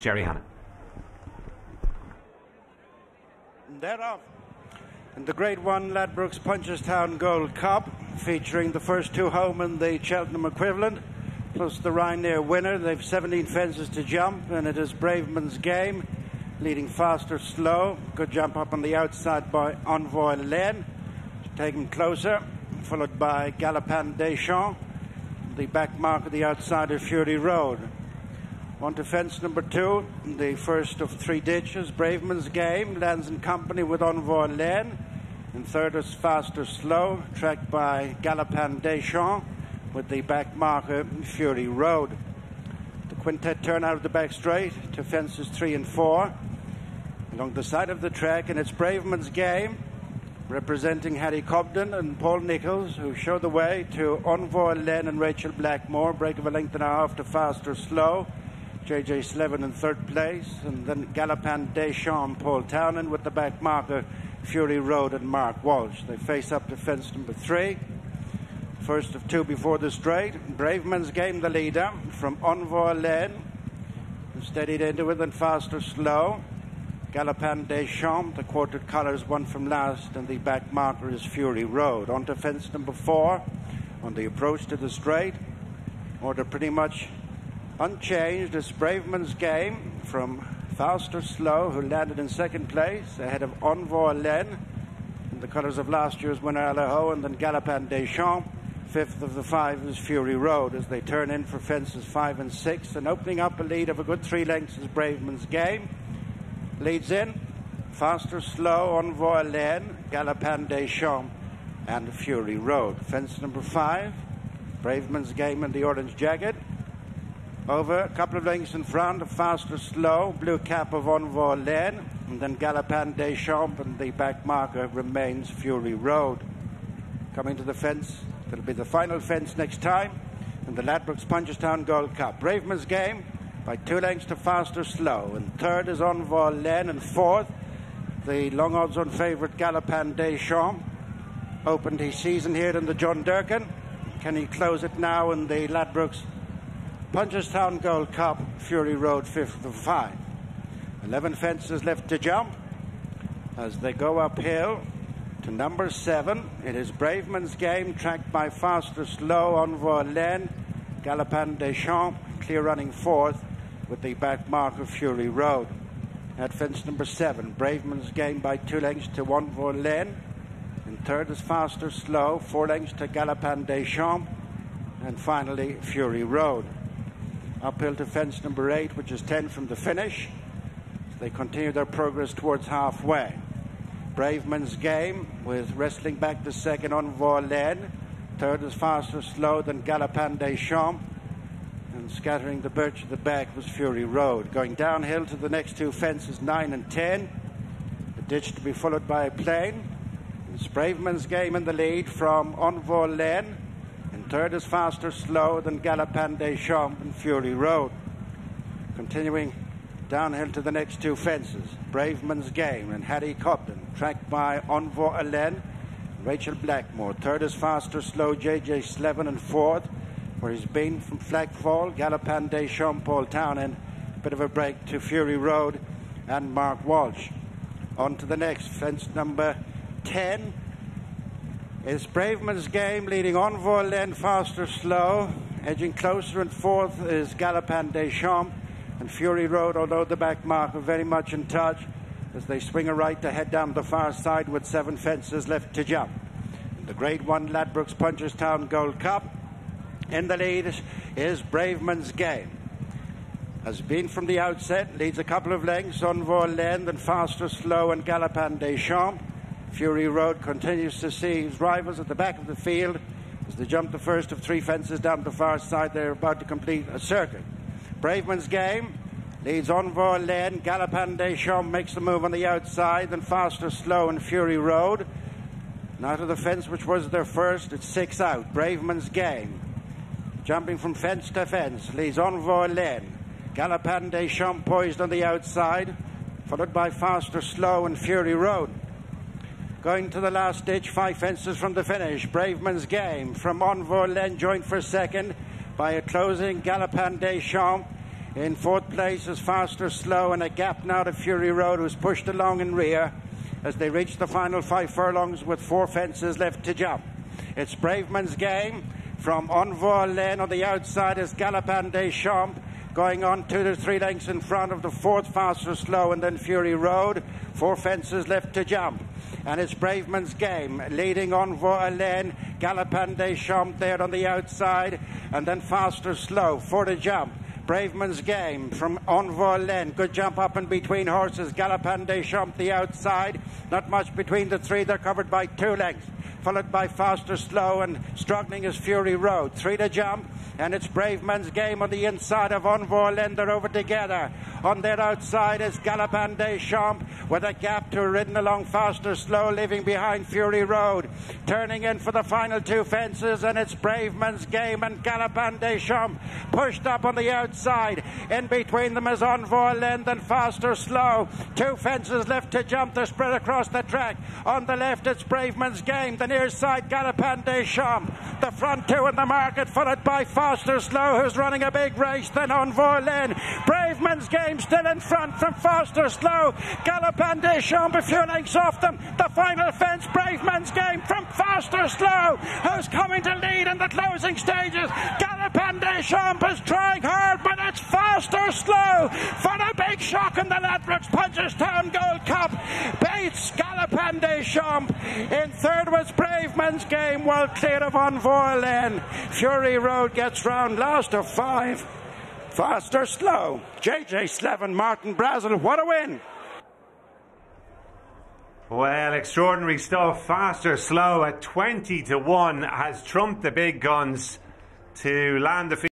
Jerry Hannon. Thereof, in the Grade 1 Ladbrokes Punchestown Gold Cup, featuring the first two home and the Cheltenham equivalent, plus the Ryanair winner. They've 17 fences to jump, and it is Braveman's game, leading fast or slow. Good jump up on the outside by Envoi Allen, taken closer, followed by Galopin des Champs. The back mark of the outside of Fury Road. On to fence number two, the first of three ditches. Braveman's Game lands in company with Envoi Allen. And third is Fast or Slow, tracked by Galopin des Champs with the back marker Fury Road. The quintet turn out of the back straight to fences three and four. Along the side of the track, and it's Braveman's Game, representing Harry Cobden and Paul Nicholls, who show the way to Envoi Allen and Rachel Blackmore. Break of a length and a half to Fast or Slow. JJ Slevin in third place, and then Galopin des Champs, Paul Townend with the back marker, Fury Road and Mark Walsh. They face up to fence number three. First of two before the straight. Braveman's game the leader from Envoy who steadied into it and fast or slow. Galopin des Champs, the quartered colours, one from last, and the back marker is Fury Road. On to fence number four, on the approach to the straight. Order pretty much unchanged is Braveman's game from Fast or Slow, who landed in second place ahead of Envoi Allen in the colours of last year's winner Allaho, and then Galopin des Champs. Fifth of the five is Fury Road as they turn in for fences five and six, and opening up a lead of a good three lengths is Braveman's game. Leads in, Fast or Slow, Envoi Allen, Galopin des Champs, and Fury Road. Fence number five, Braveman's game in the orange jacket. Over a couple of lengths in front, fast or slow, blue cap of Envoi Allen, and then Galopin des Champs, and the back marker remains Fury Road. Coming to the fence, it'll be the final fence next time in the Ladbrokes Punchestown Gold Cup. Braveman's game by two lengths to fast or slow, and third is Envoi Allen, and fourth, the long odds on favourite Galopin des Champs. Opened his season here in the John Durkan. Can he close it now in the Ladbrokes Punchestown Gold Cup, Fury Road, fifth of five. Eleven fences left to jump as they go uphill to number seven. It is Braveman's game, tracked by Fast or Slow, Envoi Allen, Galopin des Champs, clear running fourth with the back mark of Fury Road. At fence number seven, Braveman's game by two lengths to Envoi Allen. And third is Fast or Slow, four lengths to Galopin des Champs. And finally, Fury Road uphill to fence number eight, which is 10 from the finish. They continue their progress towards halfway. Braveman's game with wrestling back the second Envoi Allen. Third is Fast or Slow than Galopin des Champs. And scattering the birch at the back was Fury Road. Going downhill to the next two fences, 9 and 10. The ditch to be followed by a plane. It's Braveman's game in the lead from Envoi Allen. Third is Fast or Slow than Galopin des Champs and Fury Road. Continuing downhill to the next two fences. Braveman's Game and Harry Cobden, tracked by Envoi Allen, Rachel Blackmore. Third is Fast or Slow JJ Slevin and fourth, where he's been from Flagfall, Galopin des Champs, Paul Townend. Bit of a break to Fury Road and Mark Walsh. On to the next fence number 10 is Braveman's game, leading Envoi Allen faster slow. Edging closer and fourth is Galopin des Champs and Fury Road, although the back mark are very much in touch as they swing a right to head down the far side with seven fences left to jump. The Grade 1 Ladbrokes Punchestown Gold Cup. In the lead is Braveman's game. Has been from the outset, leads a couple of lengths, Envoi Allen, then Fast or Slow and Galopin des Champs. Fury Road continues to see his rivals at the back of the field as they jump the first of three fences down the far side. They're about to complete a circuit. Braveman's game leads Envoi Allen. Galopin des Champs makes the move on the outside, then faster, slow, and Fury Road. Now to the fence, which was their first, it's six out. Braveman's game. Jumping from fence to fence leads Envoi Allen. Galopin des Champs poised on the outside, followed by faster, slow, and Fury Road. Going to the last ditch, five fences from the finish. Braveman's game from Envoi Allen, joined for second by a closing Galopin des Champs. In fourth place is Fast or Slow and a gap now to Fury Road, who's pushed along in rear as they reach the final five furlongs with four fences left to jump. It's Braveman's game. From Envoi Allen on the outside is Galopin des Champs going on two to three lengths in front of the fourth Fast or Slow and then Fury Road. Four fences left to jump. And it's Braveman's game, leading Envoi Allen, Galopin des Champs there on the outside, and then Fast or Slow, for the jump. Braveman's game from Envoi Allen. Good jump up and between horses. Galopin des Champs the outside. Not much between the three. They're covered by two lengths. Followed by Fast or Slow and struggling as Fury Road. Three to jump. And it's Braveman's game on the inside of Envoi Allen. They're over together. On their outside is Galopin des Champs with a gap to ridden along Fast or Slow, leaving behind Fury Road. Turning in for the final two fences, and it's Braveman's game and Galopin des Champs pushed up on the outside. In between them is Envoi Allen and Fast or Slow. Two fences left to jump. They're spread across the track. On the left, it's Braveman's game. The side, Galopin des Champs. The front two in the market, followed by Fast or Slow, who's running a big race. Then Envoi Allen. Braveman's game still in front from Fast or Slow. Galopin des Champs a few lengths off them. The final fence, Braveman's game from Fast or Slow, who's coming to lead in the closing stages. Des Champs is trying hard, but it's Fast or Slow for a big shock in the Ladbrokes Punchestown Gold Cup. Bates, Galopin des Champs. In third was Braveman's game, well clear of Envoi Allen. Fury Road gets round last of five. Faster, slow. JJ Slevin, Martin Brassil. What a win! Well, extraordinary stuff. Faster, slow at 20 to 1 has trumped the big guns to land the